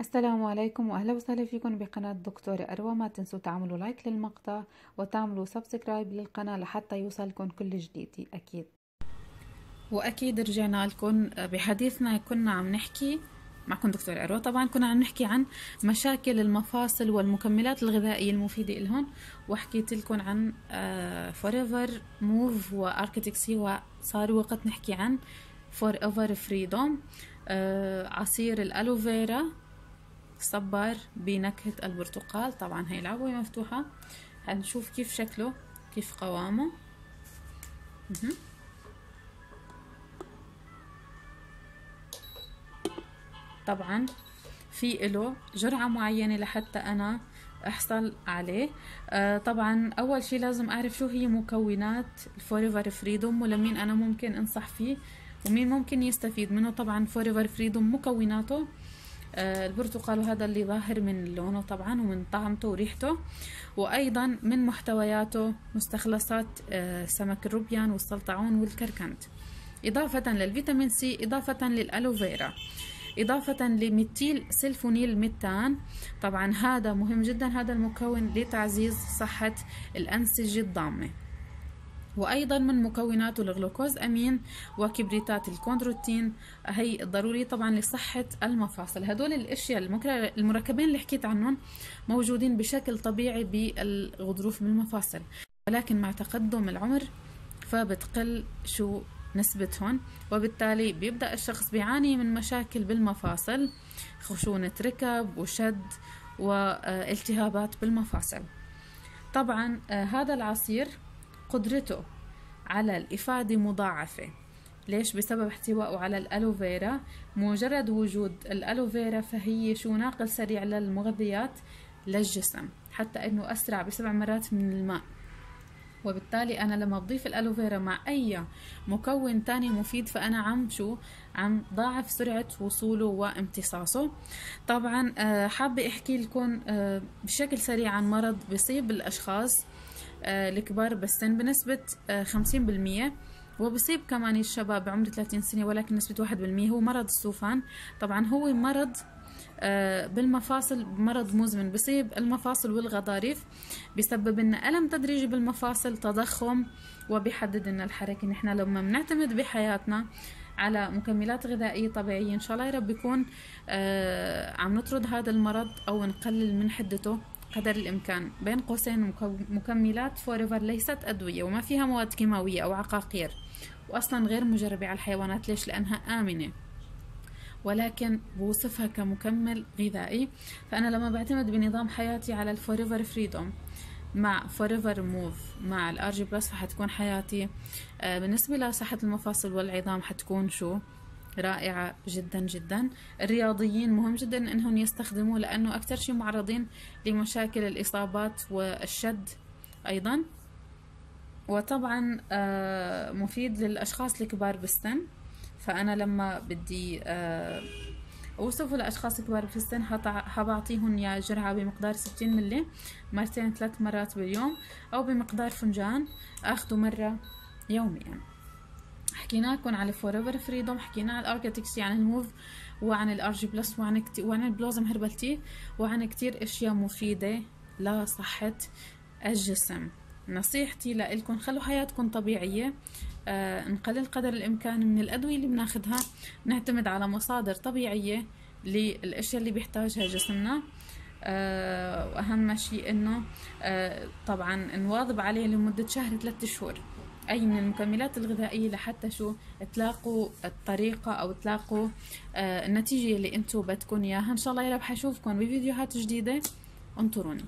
السلام عليكم وأهلا وسهلا فيكم بقناة دكتورة أروى. ما تنسوا تعملوا like للمقطع وتعملوا subscribe للقناة لحتى يوصلكم كل جديد أكيد. وأكيد رجعنا لكم بحديثنا. كنا عم نحكي معكم دكتور أروى. طبعا كنا عم نحكي عن مشاكل المفاصل والمكملات الغذائية المفيدة لهم وحكيت لكم عن Forever Move و Arctic Sea وصار وقت نحكي عن Forever Freedom عصير الألوفيرا صبر بنكهة البرتقال. طبعا هي العبوة مفتوحة. هنشوف كيف شكله كيف قوامه. طبعا في له جرعة معينة لحتى أنا أحصل عليه. آه طبعا أول شي لازم أعرف شو هي مكونات ال Forever Freedom ولمين أنا ممكن أنصح فيه ومين ممكن يستفيد منه. طبعا Forever Freedom مكوناته البرتقال وهذا اللي ظاهر من لونه طبعا ومن طعمته وريحته وأيضا من محتوياته مستخلصات آه سمك الروبيان والسلطعون والكركنت. إضافة للفيتامين سي إضافة للألوفيرا إضافة لميتيل سلفونيل ميتان. طبعا هذا مهم جدا هذا المكون لتعزيز صحة الأنسجة الضامة. وأيضا من مكوناته الغلوكوز أمين وكبريتات الكوندروتين. هي ضروري طبعا لصحة المفاصل. هدول الأشياء المركبين اللي حكيت عنهم موجودين بشكل طبيعي بالغضروف بالمفاصل ولكن مع تقدم العمر فبتقل شو نسبتهم وبالتالي بيبدأ الشخص بيعاني من مشاكل بالمفاصل خشونة ركب وشد والتهابات بالمفاصل. طبعا هذا العصير قدرته على الإفادة مضاعفة. ليش؟ بسبب احتوائه على الألوفيرا. مجرد وجود الألوفيرا فهي شو؟ ناقل سريع للمغذيات للجسم حتى إنه أسرع بسبع مرات من الماء. وبالتالي أنا لما بضيف الألوفيرا مع أي مكون تاني مفيد فأنا عم شو؟ عم ضاعف سرعة وصوله وامتصاصه. طبعا حابة أحكي لكم بشكل سريع عن مرض بيصيب الأشخاص. الكبار بالسن بنسبة خمسين بالمية. وبصيب كمان الشباب بعمر 30 سنة ولكن نسبة واحد بالمية. هو مرض السوفان. طبعا هو مرض بالمفاصل مرض مزمن. بصيب المفاصل والغضاريف بسبب لنا ألم تدريجي بالمفاصل تضخم وبيحدد لنا الحركة. نحن لما بنعتمد بحياتنا على مكملات غذائية طبيعية إن شاء الله يا رب يكون عم نطرد هذا المرض أو نقلل من حدته. قدر الإمكان بين قوسين مكملات Forever ليست أدوية وما فيها مواد كيماوية أو عقاقير وأصلا غير مجربة على الحيوانات ليش؟ لأنها آمنة. ولكن بوصفها كمكمل غذائي فأنا لما بعتمد بنظام حياتي على ال Forever Freedom مع Forever Move مع ال Argi Plus فحتكون حياتي بالنسبة لصحة المفاصل والعظام حتكون شو؟ رائعة جدا جدا. الرياضيين مهم جدا إنهم يستخدموه لأنه أكثر شيء معرضين لمشاكل الإصابات والشد أيضا. وطبعا مفيد للأشخاص الكبار بالسن. فأنا لما بدي أوصفه لأشخاص كبار في السن حبعطيهم يا جرعة بمقدار 60 ملي مرتين ثلاث مرات باليوم أو بمقدار فنجان آخذه مرة يوميا. حكينا لكم على Forever Freedom حكينا عن ال Arctic Sea عن ال Move وعن ال Argi Plus وعن كتير وعن ال Blossom Herbal Tea وعن كتير أشياء مفيدة لصحة الجسم. نصيحتي لإلكم خلوا حياتكم طبيعية. آه نقلل قدر الإمكان من الأدوية اللي بناخدها. نعتمد على مصادر طبيعية للأشياء اللي بيحتاجها جسمنا. آه وأهم شيء إنه آه طبعا نواظب عليه لمدة شهر ثلاثة شهور. أي من المكملات الغذائية لحتى شو تلاقوا الطريقة أو تلاقوا آه النتيجة اللي أنتم بدكم إياها. إن شاء الله يا رب حشوفكم بفيديوهات جديدة. انطروني